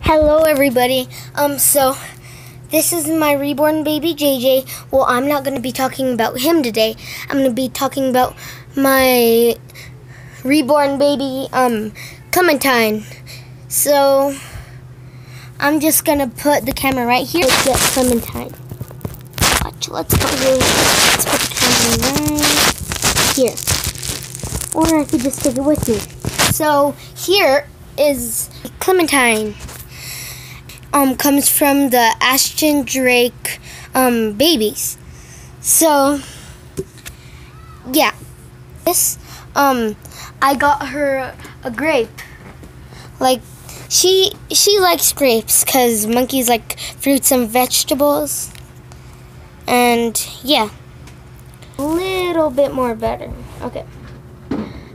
Hello, everybody. Um, so this is my reborn baby JJ. Well, I'm not going to be talking about him today. I'm going to be talking about my reborn baby, um, Clementine. So I'm just going to put the camera right here. Let's get Clementine. Watch, let's put, let's put the camera right here. Or I could just take it with me. So here is Clementine um, comes from the Ashton Drake um, babies. So, yeah. This, um, I got her a grape. Like, she she likes grapes because monkeys like fruits and vegetables. And, yeah. A little bit more better. Okay.